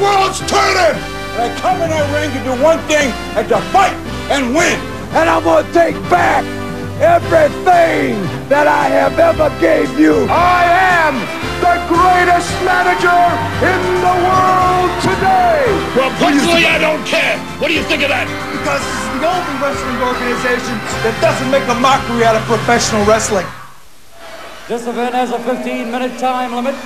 world's turning! And I come in that ring to do one thing, and to fight and win. And I'm gonna take back everything that I have ever gave you. I am the greatest manager in the world today. Well, personally, I don't care. What do you think of that? Because this is the only wrestling organization that doesn't make a mockery out of professional wrestling. This event has a 15-minute time limit.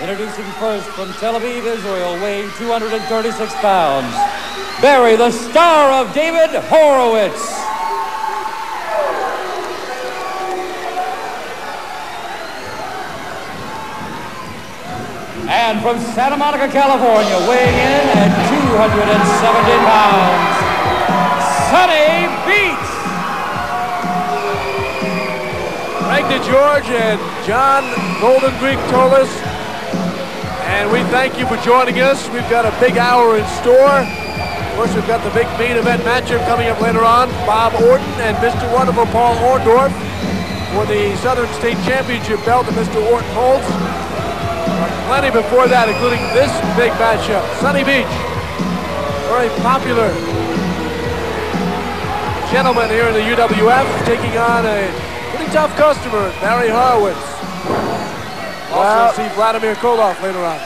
Introducing first from Tel Aviv, Israel, weighing 236 pounds, Barry, the star of David Horowitz. And from Santa Monica, California, weighing in at 270 pounds, Sonny Beach. Frank DeGeorge and John Golden Greek Tolos. And we thank you for joining us. We've got a big hour in store. Of course, we've got the big main event matchup coming up later on. Bob Orton and Mr. Wonderful Paul Orndorff for the Southern State Championship belt that Mr. Orton holds. Plenty before that, including this big matchup. Sonny Beach, very popular gentleman here in the UWF, taking on a pretty tough customer, Barry Horowitz. Also Well- see Vladimir Koloff later on.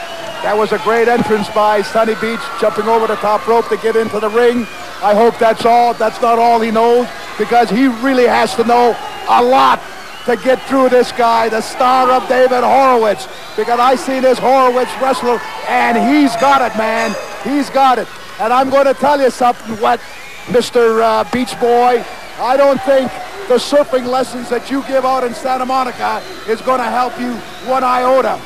That was a great entrance by Sonny Beach, jumping over the top rope to get into the ring. I hope that's all. That's not all he knows, because he really has to know a lot to get through this guy, the star of David Horowitz. Because I see this Horowitz wrestler, and he's got it, man. He's got it. And I'm going to tell you something, what, Mr. Uh, Beach Boy, I don't think the surfing lessons that you give out in Santa Monica is going to help you one iota.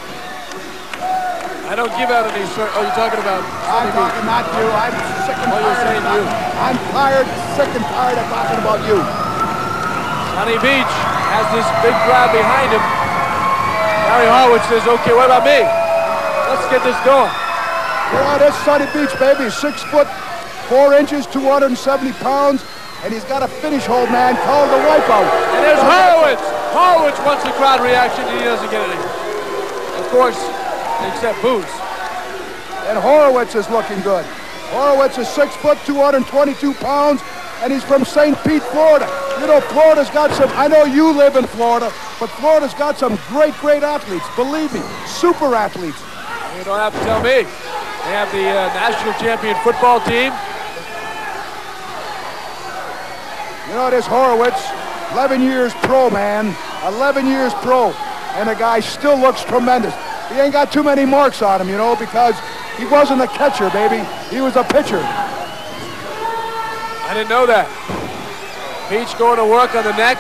I don't give out any sir. Oh, you're talking about I'm talking not you. I'm sick and Oh, tired. saying of you. I'm tired, sick and tired of talking about you. Sonny Beach has this big crowd behind him. Barry Horowitz says, okay, what about me? Let's get this going. Yeah, that's Sonny Beach baby, six foot four inches, 270 pounds, and he's got a finish hold man called the wipeout. And there's Horowitz. Horowitz wants the crowd reaction, and he doesn't get any. Of course, except boos. And Horowitz is looking good. Horowitz is six foot, 222 pounds, and he's from St. Pete, Florida. You know, Florida's got some, I know you live in Florida, but Florida's got some great, great athletes. Believe me, super athletes. You don't have to tell me. They have the uh, national champion football team. You know, this Horowitz, 11 years pro, man. 11 years pro. And the guy still looks tremendous. He ain't got too many marks on him, you know, because he wasn't a catcher, baby. He was a pitcher. I didn't know that. Peach going to work on the neck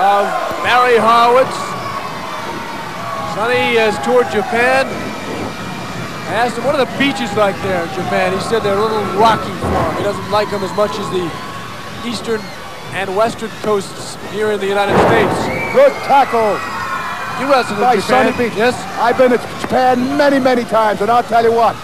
of Barry Horowitz. Sonny has toured Japan. I asked him, what are the beaches like there in Japan? He said they're a little rocky for him. He doesn't like them as much as the eastern and western coasts here in the United States. Good tackle You wrestled by Japan. Sonny Beach. Yes? I've been to Japan many, many times, and I'll tell you what.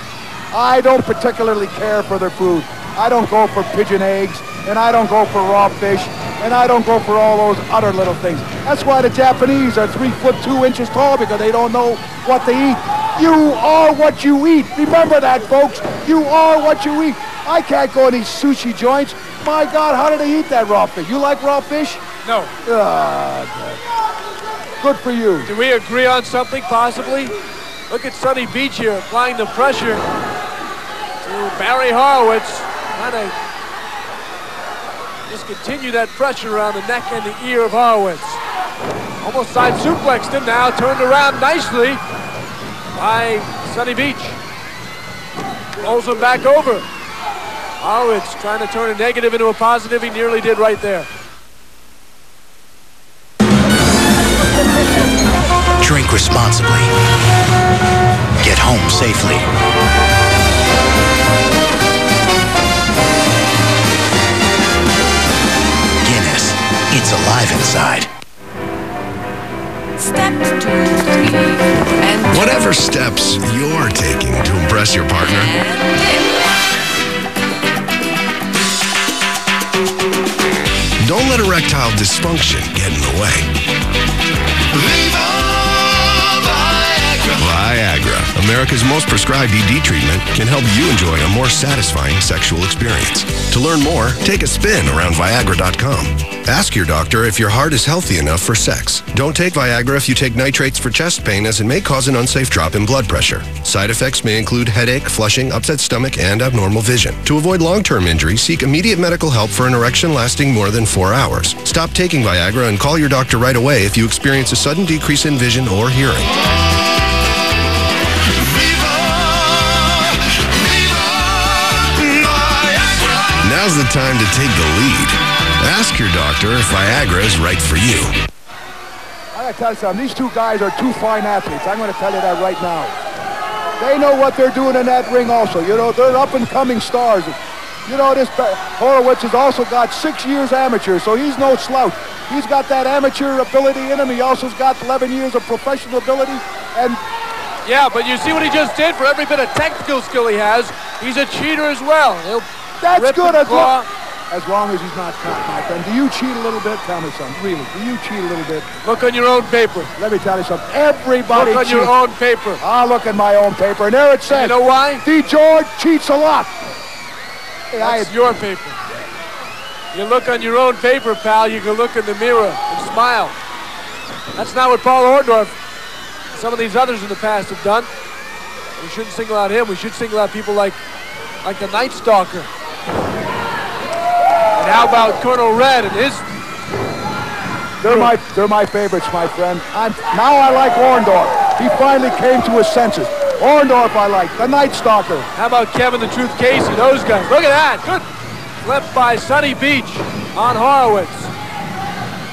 I don't particularly care for their food. I don't go for pigeon eggs, and I don't go for raw fish, and I don't go for all those other little things. That's why the Japanese are three foot two inches tall because they don't know what to eat. You are what you eat. Remember that, folks. You are what you eat. I can't go in these sushi joints. My God, how did they eat that raw fish? You like raw fish? No. Ah, good for you. Do we agree on something, possibly? Look at Sonny Beach here applying the pressure to Barry Horowitz. Trying to just continue that pressure around the neck and the ear of Horowitz. Almost side suplexed him now, turned around nicely by Sonny Beach. Rolls him back over. Horowitz trying to turn a negative into a positive. He nearly did right there. Drink responsibly. Get home safely. Guinness. It's alive inside. Step two, three, and Whatever steps you're taking to impress your partner, don't let erectile dysfunction get in the way. Viagra, America's most prescribed ED treatment, can help you enjoy a more satisfying sexual experience. To learn more, take a spin around Viagra.com. Ask your doctor if your heart is healthy enough for sex. Don't take Viagra if you take nitrates for chest pain, as it may cause an unsafe drop in blood pressure. Side effects may include headache, flushing, upset stomach, and abnormal vision. To avoid long-term injury, seek immediate medical help for an erection lasting more than four hours. Stop taking Viagra and call your doctor right away if you experience a sudden decrease in vision or hearing. Now's the time to take the lead. Ask your doctor if Viagra is right for you. I gotta tell you something. These two guys are two fine athletes. I'm gonna tell you that right now. They know what they're doing in that ring also. You know, they're up and coming stars. You know, this Ba- Horowitz has also got six years amateur, so he's no slouch. He's got that amateur ability in him. He also's got 11 years of professional ability. And Yeah, but you see what he just did for every bit of technical skill he has. He's a cheater as well. He'll that's rip good as long, as long as he's not caught, my friend. Do you cheat a little bit? Tell me something. Really, do you cheat a little bit? Look on your own paper. Let me tell you something. Everybody Look on your own paper. I look at my own paper, and there it says. You know why? DeGeorge cheats a lot. Hey, I, That's your paper. You look on your own paper, pal. You can look in the mirror and smile. That's not what Paul Orndorff, some of these others in the past have done. We shouldn't single out him. We should single out people like, like the Night Stalker. And how about Colonel Red and his? they're my they're my favorites, my friend. I'm, now I like Orndorff. He finally came to his senses. Orndorff I like. The Night Stalker. How about Kevin the Truth Casey? Those guys. Look at that. Good flip by Sonny Beach on Horowitz.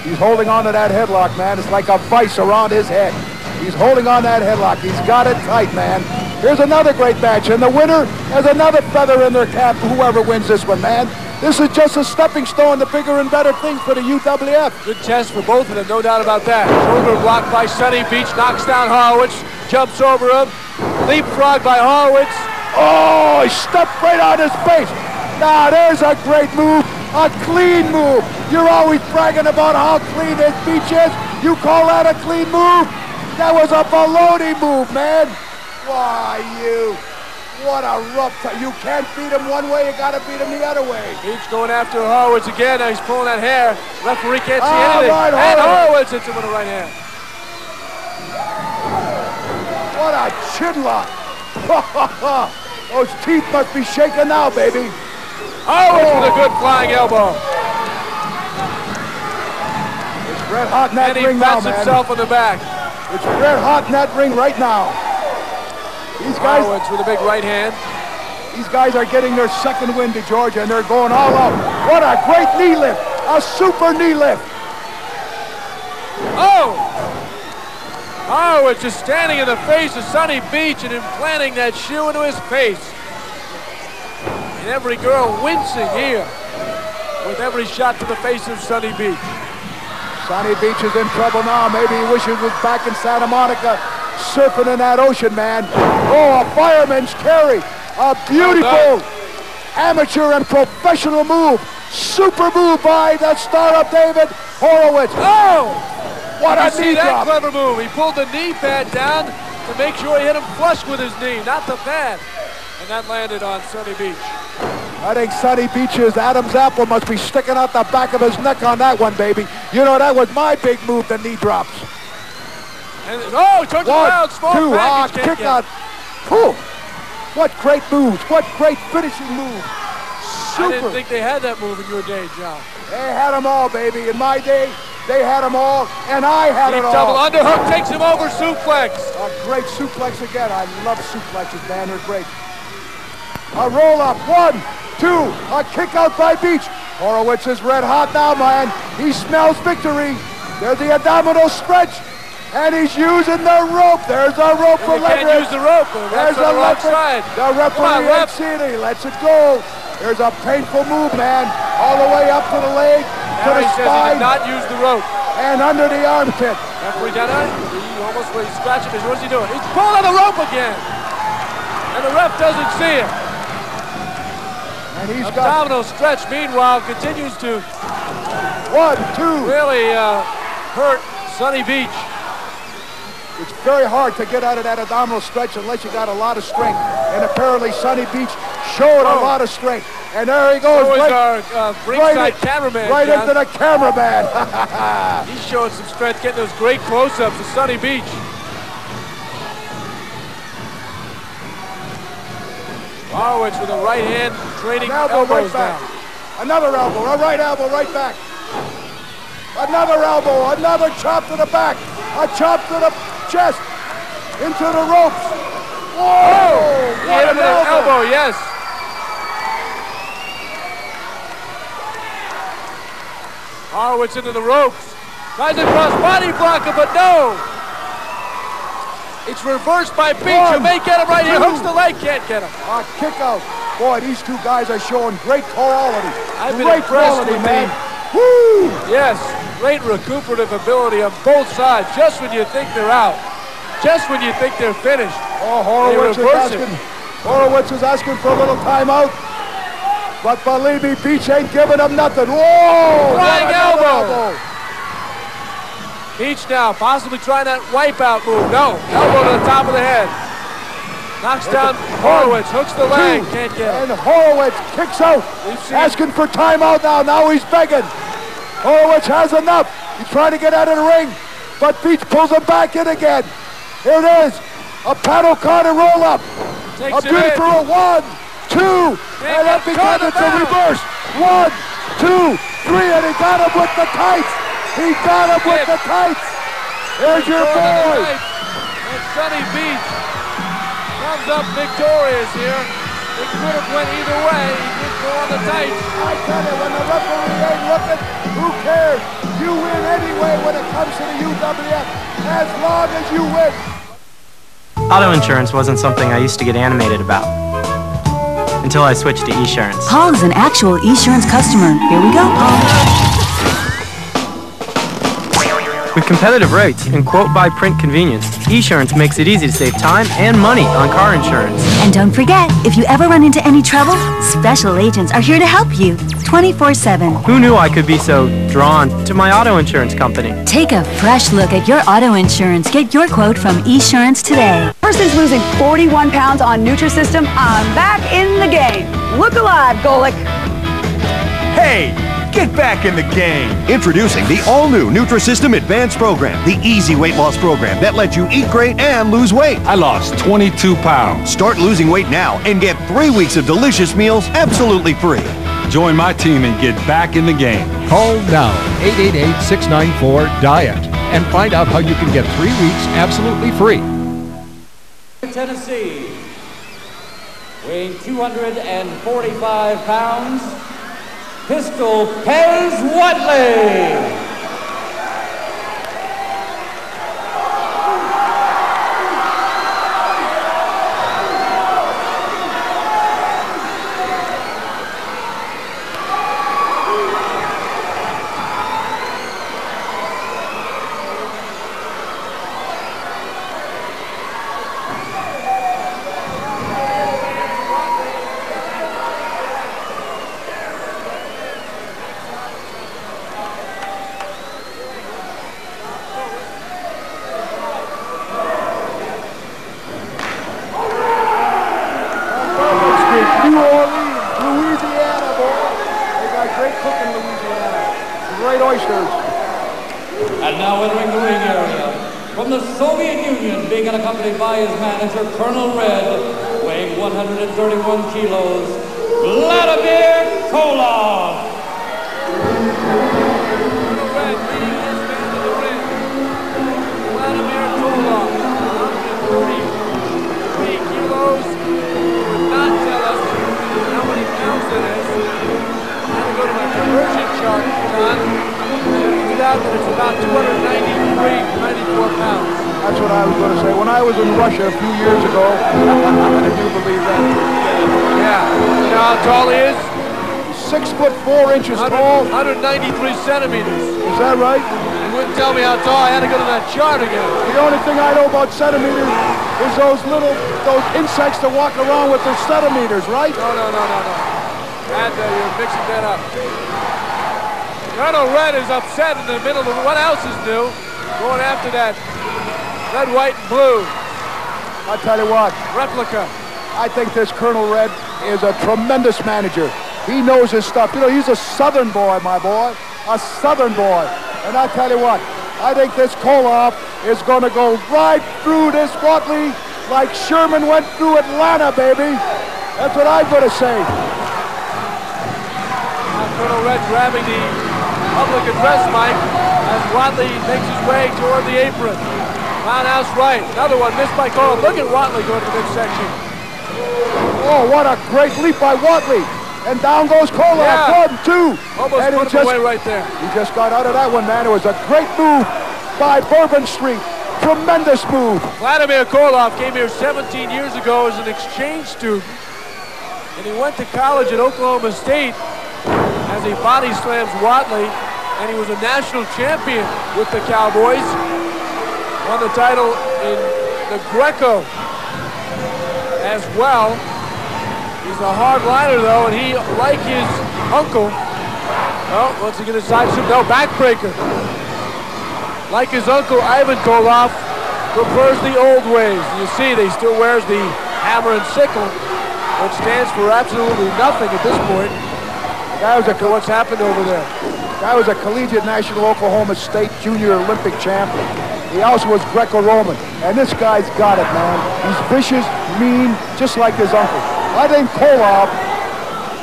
He's holding on to that headlock, man. It's like a vice around his head. He's holding on that headlock. He's got it tight, man. Here's another great match, and the winner has another feather in their cap. Whoever wins this one, man. This is just a stepping stone to bigger and better things for the UWF. Good test for both of them, no doubt about that. Shoulder block by Sonny Beach, knocks down Horowitz, jumps over him, leapfrog by Horowitz. Oh, he stepped right on his face. Now there's a great move, a clean move. You're always bragging about how clean this beach is. You call that a clean move? That was a baloney move, man. Why, you? What a rough time. You can't beat him one way, you gotta beat him the other way. Beach going after Horowitz again. Now he's pulling that hair. Referee can't see Ah, anything. right, and Horowitz. Hits him with a right hand. What a chin lock. Those teeth must be shaking now, baby. Horowitz with a good flying elbow. It's red hot in that And ring now, pats man. himself on the back. It's red hot in that ring right now. These guys, Horowitz with a big right hand. these guys are getting their second win to Georgia, and they're going all out. What a great knee lift, a super knee lift. Oh! Horowitz just standing in the face of Sonny Beach and implanting that shoe into his face. And every girl wincing here with every shot to the face of Sonny Beach. Sonny Beach is in trouble now. Maybe he wishes he was back in Santa Monica surfing in that ocean, man. Oh, a fireman's carry. A beautiful amateur and professional move. Super move by the star of David Horowitz. Oh! oh what you a see knee that drop. clever move. He pulled the knee pad down to make sure he hit him flush with his knee, not the pad. And that landed on Sonny Beach. I think Sonny Beach's Adam's apple must be sticking out the back of his neck on that one, baby. You know, that was my big move, the knee drops. And oh, he turns One, around, small two, ah, kick get out. Whew. What great moves. What great finishing move. I Super. didn't think they had that move in your day, John. They had them all, baby. In my day, they had them all, and I had Deep it double all. underhook takes him over suplex. A great suplex again. I love suplexes, man. They're great. A roll up. One, two. A kick out by Beach. Horowitz is red hot now, man. He smells victory. There's the abdominal stretch. And he's using the rope. There's a rope for We can't use the rope. The There's a the referee. side. The referee on, ref. He lets it go. There's a painful move, man. All the way up to the leg, to Now the he says he spine, did not use the rope. and under the armpit. Referee down he almost he's scratching his. What's he doing? He's pulling on the rope again. And the ref doesn't see it. And he's got Abdominal stretch, meanwhile, continues to one, two. really uh, hurt Sonny Beach. It's very hard to get out of that abdominal stretch unless you got a lot of strength. And apparently Sonny Beach showed a lot of strength. And there he goes. So right, our uh, right, cameraman, right John. into the cameraman. He's showing some strength, getting those great close-ups of Sonny Beach. Horowitz with a right hand, trading An elbow right elbows back. now. Another elbow, a right elbow right back. Another elbow, another chop to the back, a chop to the chest, into the ropes. Whoa! He What an him with an elbow! elbow, yes. Horowitz into the ropes. Tries to cross body blocker, but no. It's reversed by Beach. You One, may get him right here. two. Hooks the leg, can't get him. A kick out. Boy, these two guys are showing great quality. I've been great impressed quality, man. Woo! Yes, great recuperative ability on both sides. Just when you think they're out, just when you think they're finished. Oh, Horowitz is reverse it. asking. Horowitz is asking for a little timeout. But believe me, Beach ain't giving him nothing. Whoa! Flying Another elbow. Beach now, possibly trying that wipeout move. No, elbow to the top of the head. Knocks down Horowitz, hooks the leg, Two. can't get him. And Horowitz kicks out. Asking for timeout now. Now he's begging. Oh, Horowitz has enough. He's trying to get out of the ring. But Beach pulls him back in again. Here it is. A paddle cart roll up. Takes A it beautiful in. one, two, Can't and that becomes it's a reverse. One, two, three, and he got him with the tights. He got him with the tights. Here's your boy. And Sonny Beach comes up victorious here. It could have went either way. He did go on the tights. I tell you, when the referee ain't looking, who cares? You win anyway when it comes to the UWF, as long as you win. Auto insurance wasn't something I used to get animated about. Until I switched to Esurance. Paul is an actual Esurance customer. Here we go, Paul. With competitive rates and quote by print convenience, Esurance makes it easy to save time and money on car insurance. And don't forget, if you ever run into any trouble, special agents are here to help you 24 7. Who knew I could be so drawn to my auto insurance company? Take a fresh look at your auto insurance. Get your quote from Esurance today. Ever since losing 41 pounds on Nutrisystem, I'm back in the game. Look alive, Golick. Hey, get back in the game. Introducing the all-new Nutrisystem Advanced Program, the easy weight loss program that lets you eat great and lose weight. I lost 22 pounds. Start losing weight now and get three weeks of delicious meals absolutely free. Join my team and get back in the game. Call now 888-694-DIET and find out how you can get three weeks absolutely free. Tennessee, weighing 245 pounds, Pistol Pez Whatley. Street, New Orleans, Louisiana, boy. They got great cooking in Louisiana. Great oysters. And now entering the ring area, from the Soviet Union, being accompanied by his manager, Colonel Red, weighing 131 kilos, Vladimir Koloff. Vladimir Koloff, 133 kilos. Would not tell us how many pounds it is. I had to go to my conversion chart, John. And it figured out that it's about 293, 94 pounds. That's what I was going to say. When I was in Russia a few years ago, I do believe that. Yeah. You know how tall he is? Six foot four inches 100 tall. 193 centimeters. Is that right? You wouldn't tell me how tall. I had to go to that chart again. The only thing I know about centimeters is those little, those insects that walk around with their centimeters, right? No, no, no, no, no. And uh, you're mixing that up. Colonel Red is upset in the middle of what else is new? Going after that Red, white, and blue. I tell you what, Replica. I think this Colonel Red is a tremendous manager. He knows his stuff. You know, he's a Southern boy, my boy, a Southern boy. And I tell you what, I think this Koloff is going to go right through this Whatley like Sherman went through Atlanta, baby. That's what I'm going to say. Colonel Red grabbing the public address mic as Whatley makes his way toward the apron. Roundhouse right. Another one missed by Cole. Look at Whatley going to the midsection. Oh, what a great leap by Whatley. And down goes Koloff. Yeah. One, two. Almost and put him away right there. He just got out of that one, man. It was a great move by Bourbon Street. Tremendous move. Vladimir Koloff came here 17 years ago as an exchange student. And he went to college at Oklahoma State as he body slams Whatley. And he was a national champion with the Cowboys. Won the title in the Greco as well. He's a hard liner though, and he, like his uncle, oh, what's he gonna side shoot? No, backbreaker. Like his uncle, Ivan Koloff prefers the old ways. You see, he still wears the hammer and sickle, which stands for absolutely nothing at this point. That was a what's happened over there. That was a collegiate national Oklahoma State junior Olympic champion. He also was Greco-Roman. And this guy's got it, man. He's vicious, mean, just like his uncle. I think Koloff,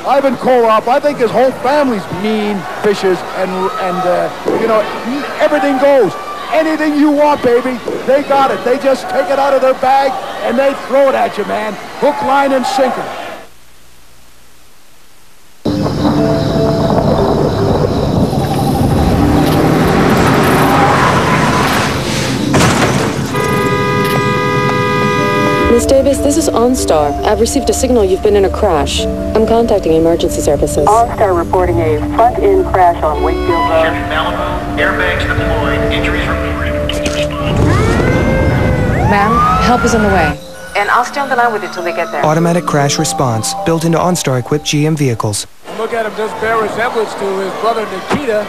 Ivan Koloff, I think his whole family's mean, vicious, and, and uh, you know, everything goes. Anything you want, baby, they got it. They just take it out of their bag and they throw it at you, man. Hook, line, and sinker. Miss Davis, this is OnStar. I've received a signal you've been in a crash. I'm contacting emergency services. OnStar reporting a front-end crash on Wakefield Road. Airbags deployed. Injuries reported. Can respond? Ma'am, help is on the way. And I'll stay on the line with you till they get there. Automatic crash response built into OnStar equipped GM vehicles. Look at him, does bear resemblance to his brother Nikita.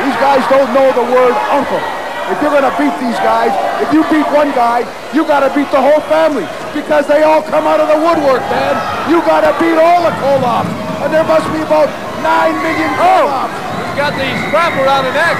These guys don't know the word uncle. If you're going to beat these guys, if you beat one guy, you got to beat the whole family because they all come out of the woodwork, man. You got to beat all the Koloffs. And there must be about 9 million oh, Koloffs. He's got the strap around the neck.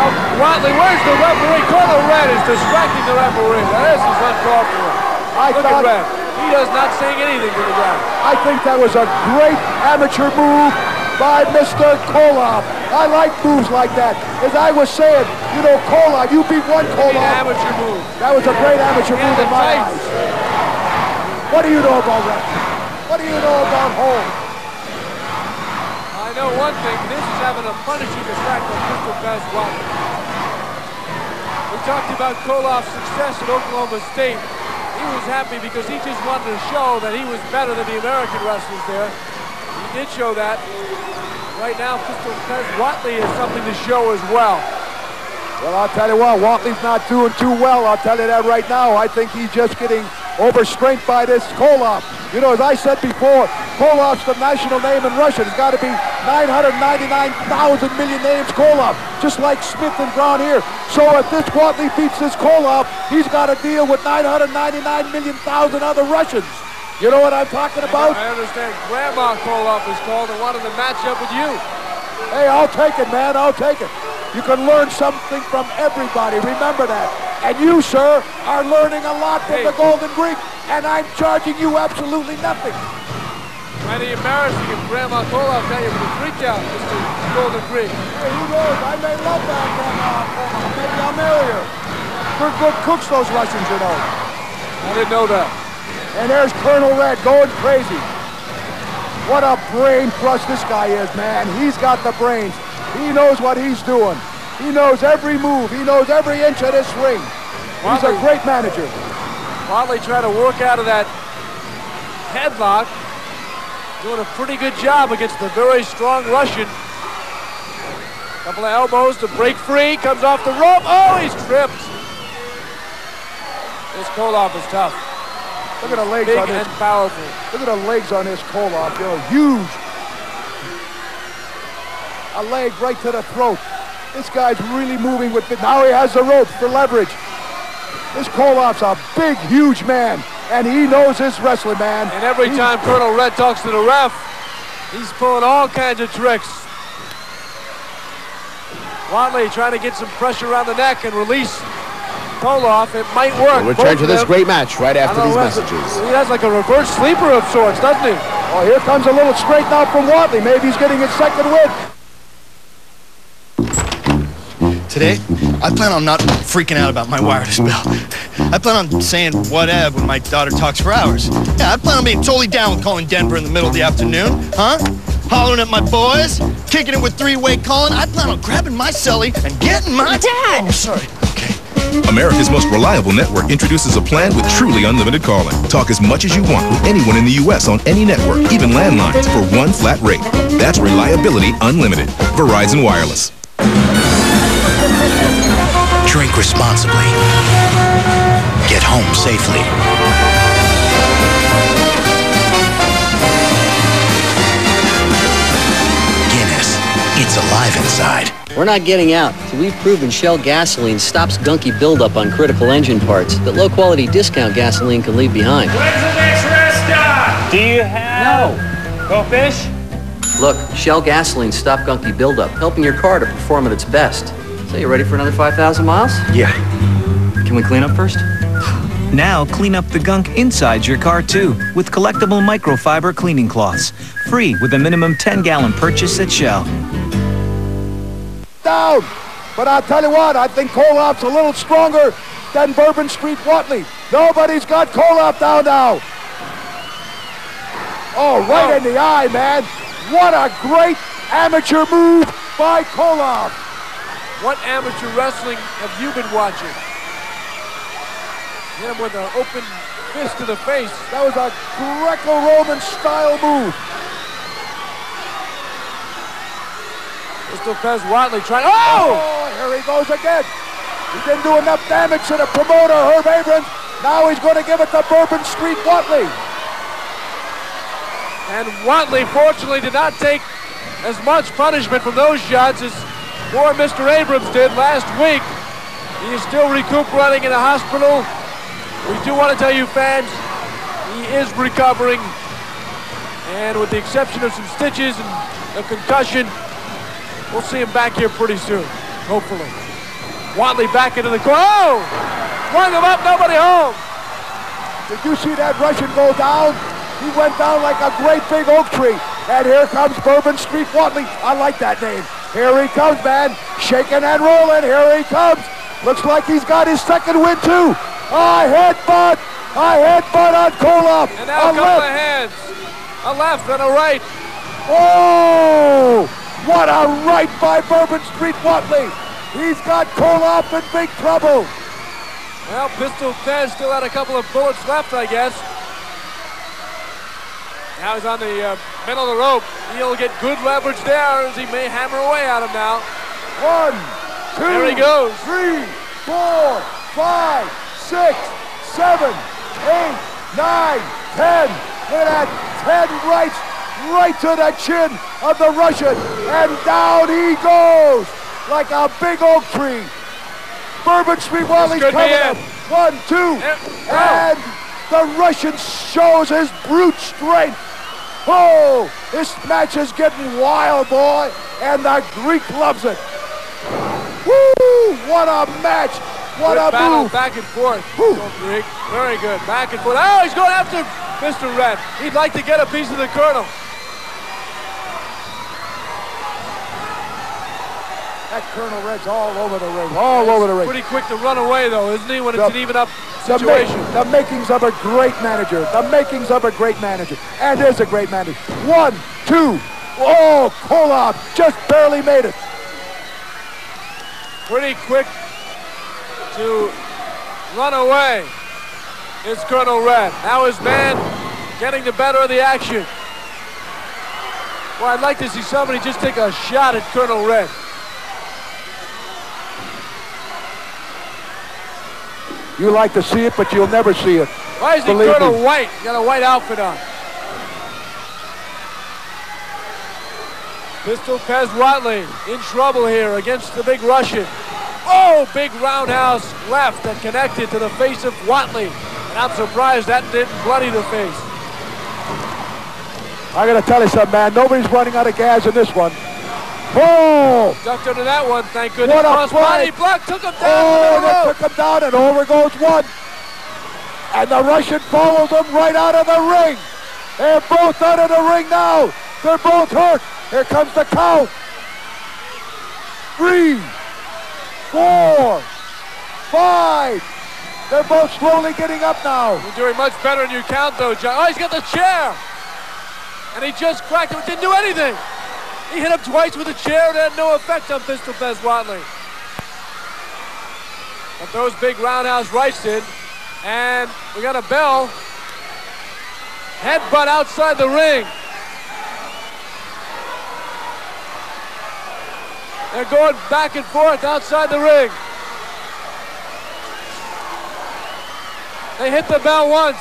Oh, Whatley, where's the referee? Colonel Red is distracting the referee. Now, this is uncalled for. I Look thought- at Red. He does not saying anything to the guy. I think that was a great amateur move by Mr. Koloff. I like moves like that. As I was saying, you know, Koloff, you beat one Koloff. amateur move. That was a great amateur move in my tights. eyes. What do you know about wrestling? What do you know about Holmes? I know one thing. This is having a punishing effect on Pistol Pez Whatley. We talked about Koloff's success at Oklahoma State. He was happy because he just wanted to show that he was better than the American wrestlers there. He did show that. Right now, Pistol Pez Whatley has something to show as well. Well, I'll tell you what, Whatley's not doing too well. I'll tell you that right now. I think he's just getting overstrength by this Koloff. You know, as I said before, Koloff's the national name in Russia. There's got to be 999,000 million names Koloff, just like Smith and Brown here. So if this Whatley beats this Koloff, he's got to deal with 999 million thousand other Russians. You know what I'm talking about? I understand Grandma Koloff is called and wanted to match up with you. Hey, I'll take it, man. I'll take it. You can learn something from everybody. Remember that. And you, sir, are learning a lot from Hey. the Golden Greek, and I'm charging you absolutely nothing. Mighty embarrassing if Grandma Koloff got you a freak out, Mr. Golden Greek. Hey, who knows? I may love that grandma. Maybe I'll marry her. They're good cooks, those Russians, you know. I didn't know that. And there's Colonel Red going crazy. What a brain thrust this guy is, man. He's got the brains. He knows what he's doing. He knows every move. He knows every inch of this ring. He's a great manager. Whatley trying to work out of that headlock. Doing a pretty good job against the very strong Russian. Couple of elbows to break free. Comes off the rope. Oh, he's tripped. This Koloff is tough. Look at the legs Big on this. powerful. Look at the legs on this Koloff. Know, huge. A leg right to the throat. This guy's really moving with it. Now he has the rope for leverage. This Koloff's a big, huge man, and he knows his wrestling, man. And every He- time Colonel Red talks to the ref, he's pulling all kinds of tricks. Whatley trying to get some pressure around the neck and release Koloff. It might work. We'll return Both to this great match right after these know, messages. He has like a reverse sleeper of sorts, doesn't he? Oh, here comes a little straight out from Whatley. Maybe he's getting his second win. Today, I plan on not freaking out about my wireless bill. I plan on saying whatever when my daughter talks for hours. Yeah, I plan on being totally down with calling Denver in the middle of the afternoon, huh? Hollering at my boys, kicking it with three-way calling. I plan on grabbing my celly and getting my... Dad! Oh, sorry. Okay. America's most reliable network introduces a plan with truly unlimited calling. Talk as much as you want with anyone in the U.S. on any network, even landlines, for one flat rate. That's reliability unlimited. Verizon Wireless. Drink responsibly. Get home safely. Guinness. It's alive inside. We're not getting out till we've proven Shell gasoline stops gunky buildup on critical engine parts that low quality discount gasoline can leave behind. Where's the next rest stop? Do you have... No. Go fish? Look, Shell gasoline stops gunky buildup, helping your car to perform at its best. So you ready for another 5,000 miles? Yeah. Can we clean up first? Now clean up the gunk inside your car too with collectible microfiber cleaning cloths. Free with a minimum 10 gallon purchase at Shell. Down. But I'll tell you what, I think Koloff's a little stronger than Bourbon Street Whatley. Nobody's got Koloff down now. Oh, right oh. in the eye, man. What a great amateur move by Koloff. What amateur wrestling have you been watching? Hit him with an open fist to the face. That was a Greco-Roman style move. Pistol Pez Whatley trying. Oh! Oh, here he goes again. He didn't do enough damage to the promoter, Herb Abrams. Now he's going to give it to Bourbon Street Whatley. And Whatley fortunately did not take as much punishment from those shots as poor Mr. Abrams did last week. He is still recuperating in the hospital. We do want to tell you fans, he is recovering. And with the exception of some stitches and a concussion, we'll see him back here pretty soon, hopefully. Whatley back into the corner. Oh! Rung him up, nobody home. Did you see that Russian go down? He went down like a great big oak tree. And here comes Bourbon Street Watley. I like that name. Here he comes, man. Shaking and rolling. Here he comes. Looks like he's got his second win, too. A headbutt. A headbutt on Koloff. And now a A couple left. of hands. A left and a right. Oh! What a right by Bourbon Street Whatley. He's got Koloff in big trouble. Well, Pistol Pez still had a couple of bullets left, I guess. Now he's on the uh, middle of the rope. He'll get good leverage there as he may hammer away at him now. One, two, There he goes. three, four, five, six, seven, eight, nine, ten. Look at that. Ten rights right to the chin of the Russian. And down he goes like a big oak tree. Bourbon Street could be coming up. One, two. And the Russian shows his brute strength. Oh, this match is getting wild, boy. And the Greek loves it. Woo! What a match! What good a battle move! back and forth. Go Greek. Very good. Back and forth. Oh, he's going after Mr. Red. He'd like to get a piece of the Colonel. That Colonel Red's all over the ring, all over the ring. Pretty quick to run away, though, isn't he, when it's an even up The, ma- situation? the makings of a great manager. The makings of a great manager. And is a great manager. One, two. Oh, Koloff just barely made it. Pretty quick to run away is Colonel Red. Now his man getting the better of the action. Well, I'd like to see somebody just take a shot at Colonel Red. You like to see it, but you'll never see it. Why is he Believe Colonel me. White? He got a white outfit on. Pistol Pez Whatley in trouble here against the big Russian. Oh, big roundhouse left that connected to the face of Whatley. And I'm surprised that didn't bloody the face. I gotta tell you something, man. Nobody's running out of gas in this one. Oh! Ducked under that one, thank goodness. What a Cross body block took him down. Oh, they took him down, and over goes one. And the Russian follows him right out of the ring. They're both out of the ring now. They're both hurt. Here comes the count. Three, four, five. They're both slowly getting up now. You're doing much better than you count, though, John. Oh, he's got the chair. And he just cracked him. Didn't do anything. He hit him twice with a chair and had no effect on Pistol Pez Whatley. But those big roundhouse rights in. And we got a bell. Headbutt outside the ring. They're going back and forth outside the ring. They hit the bell once.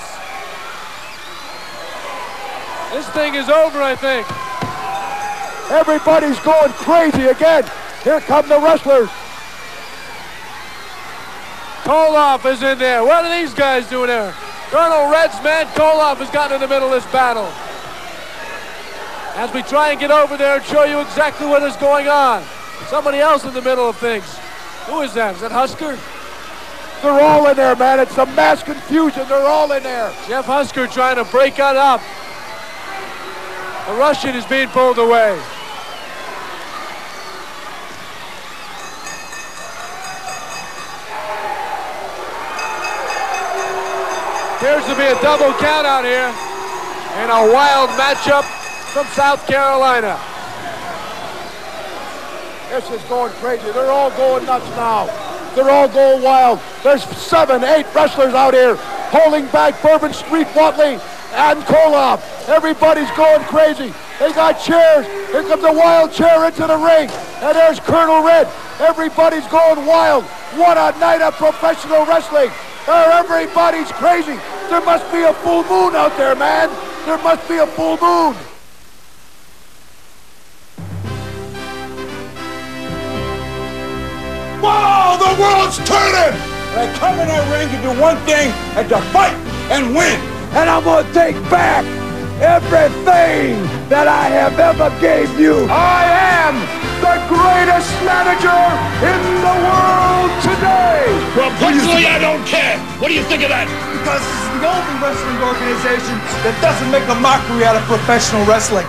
This thing is over, I think. Everybody's going crazy again. Here come the wrestlers. Koloff is in there. What are these guys doing there? Colonel Red's man, Koloff, has gotten in the middle of this battle. As we try and get over there and show you exactly what is going on. Somebody else in the middle of things. Who is that? Is that Husker? They're all in there, man. It's a mass confusion. They're all in there. Jeff Husker trying to break it up. The Russian is being pulled away. Appears to be a double count out here in a wild matchup from South Carolina. This is going crazy. They're all going nuts now. They're all going wild. There's seven, eight wrestlers out here holding back Bourbon Street, Whatley, and Koloff. Everybody's going crazy. They got chairs. Here comes a wild chair into the ring. And there's Colonel Red. Everybody's going wild. What a night of professional wrestling. Everybody's crazy. There must be a full moon out there, man. There must be a full moon. Wow, the world's turning! And I come in that ring to do one thing and to fight and win. And I'm going to take back everything that I have ever gave you. I am the greatest manager in the world today. Well, personally, I don't care. What do you think of that? Because this is the only wrestling organization that doesn't make a mockery out of professional wrestling.